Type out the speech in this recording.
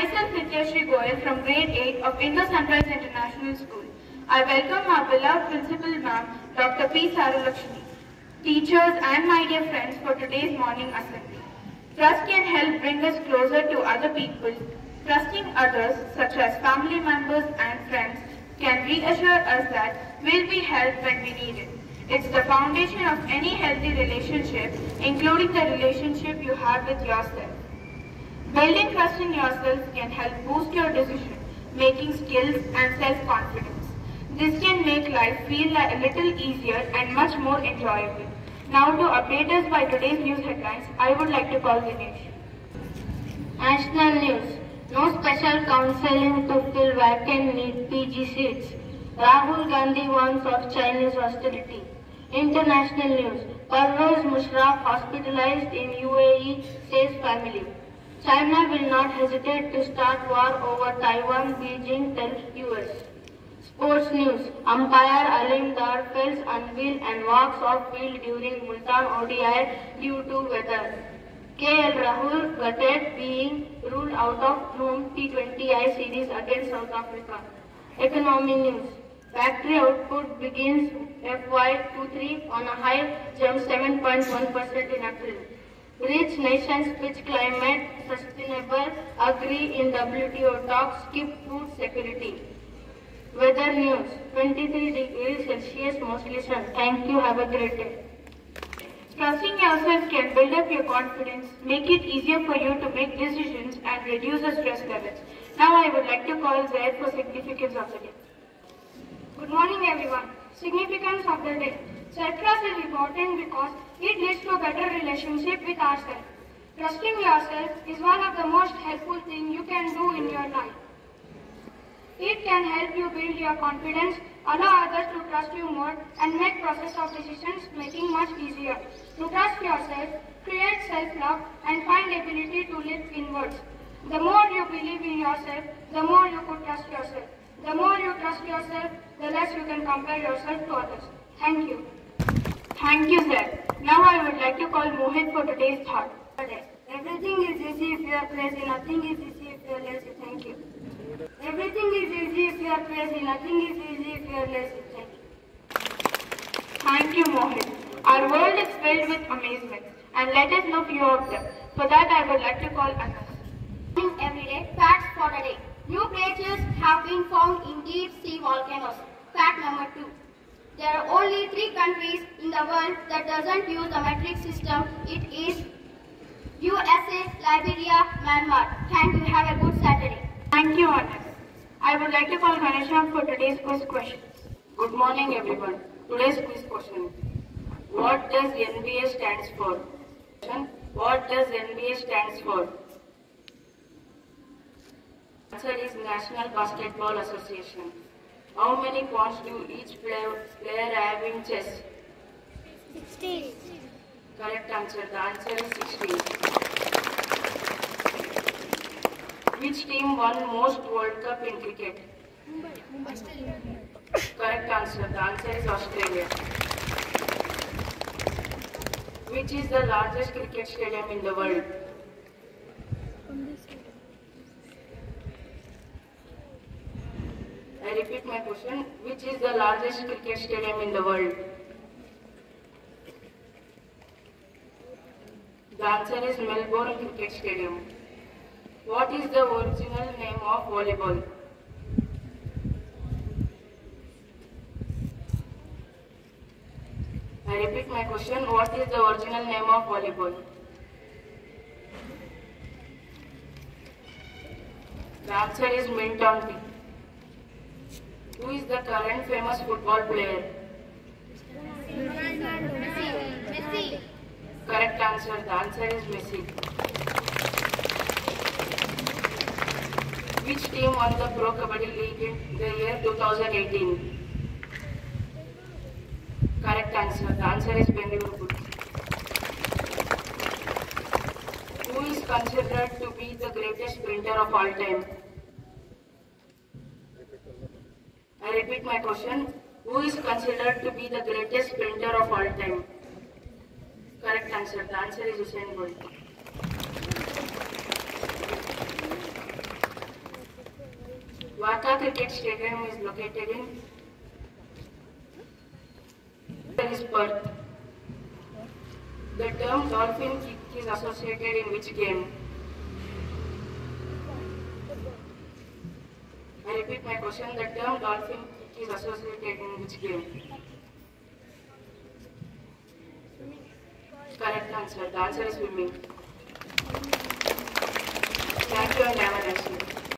Myself Nityashri Goyal from grade 8 of Indo-Sunrise International School. I welcome our beloved principal ma'am, Dr. P. Saralakshmi, teachers and my dear friends for today's morning assembly. Trust can help bring us closer to other people. Trusting others, such as family members and friends, can reassure us that we'll be helped when we need it. It's the foundation of any healthy relationship, including the relationship you have with yourself. Building trust in yourself can help boost your decision making skills and self-confidence. This can make life feel a little easier and much more enjoyable. Now to update us by today's news headlines, I would like to call Dinesh. National news. No special counseling to fill vacant NEET PG seats. Rahul Gandhi warns of Chinese hostility. International news. Pervez Musharraf hospitalized in UAE, says family. China will not hesitate to start war over Taiwan, Beijing tells US. Sports news. Umpire Aleem Dar fails unveil and walks off field during Multan ODI due to weather. KL Rahul gutted being ruled out of home T20I series against South Africa. Economy news. Factory output begins FY23 on a high, jump 7.1% in April. Rich nations pitch climate sustainable, agree in WTO talks, keep food security. Weather news, 23 degrees Celsius mostly sun. Thank you, have a great day. Trusting yourself can build up your confidence, make it easier for you to make decisions and reduce the stress levels. Now I would like to call Zaid for significance of the day. Good morning everyone. Significance of the day. Self-trust is important because it leads to a better relationship with ourselves. Trusting yourself is one of the most helpful things you can do in your life. It can help you build your confidence, allow others to trust you more, and make process of decisions making much easier. To trust yourself, create self-love, and find ability to live inwards. The more you believe in yourself, the more you could trust yourself. The more you trust yourself, the less you can compare yourself to others. Thank you. Thank you, sir. Now I would like to call Mohit for today's thought. Everything is easy if you are crazy. Nothing is easy if you are lazy. Thank you. Everything is easy if you are crazy. Nothing is easy if you are lazy. Thank you. Thank you, Mohit. Our world is filled with amazement, and let us know few of them. For that, I would like to call Anas. Every day, facts for the day. New glaciers have been found in deep sea volcanoes. Fact number two. There are only three countries in the world that doesn't use the metric system. It is USA, Liberia, Myanmar. Thank you. Have a good Saturday. Thank you, Anas. I would like to call Ganesha for today's quiz questions. Good morning, everyone. Today's quiz question. What does NBA stands for? What does NBA stands for? Answer is National Basketball Association. How many points do each player, player have in chess? 16. Correct answer. The answer is 16. Which team won most World Cup in cricket? Australia. Correct answer. The answer is Australia. Which is the largest cricket stadium in the world? Repeat my question. Which is the largest cricket stadium in the world? The answer is Melbourne Cricket Stadium. What is the original name of volleyball? I repeat my question. What is the original name of volleyball? The answer is Minton. Who is the current famous football player? Messi. Correct answer. The answer is Messi. Which team won the Pro Kabaddi League in the year 2018? Correct answer. The answer is Bengaluru Who is considered to be the greatest sprinter of all time? I repeat my question. Who is considered to be the greatest sprinter of all time? Correct answer. The answer is Usain Bolt. WACA Cricket Stadium is located in Perth. The term dolphin kick is associated in which game? Repeat my question. The term dolphin is associated in which game? Correct answer. The answer is swimming. Thank you and have a nice day.